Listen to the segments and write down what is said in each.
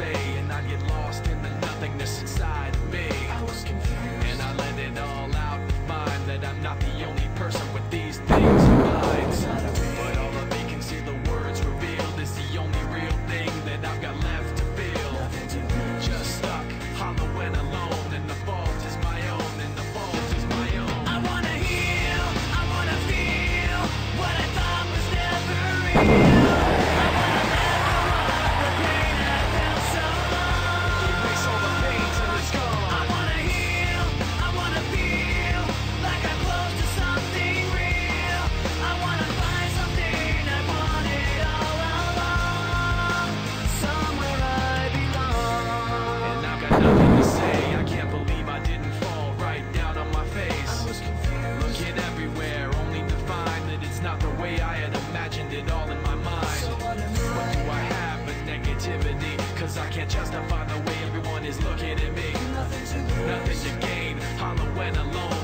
say, and I'd get lost in the nothingness inside of me. not the way I had imagined it all in my mind. What do I have but negativity? Cause I can't justify the way everyone is looking at me. Nothing to gain, hollow and alone.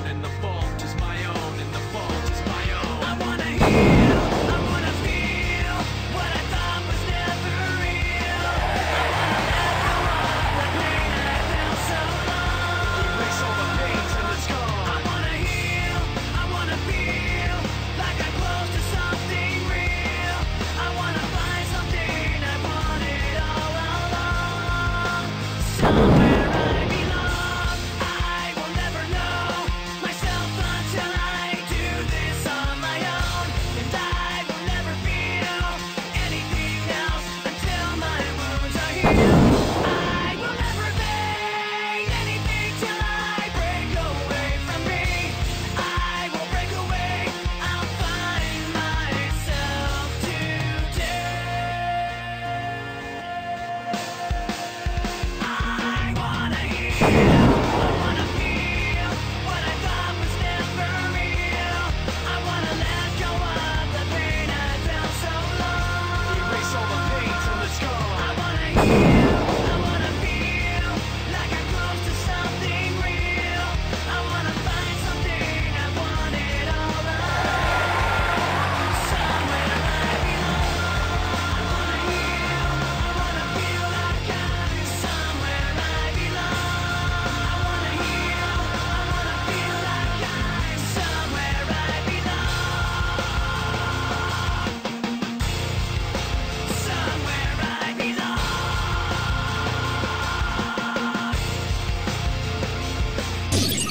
you.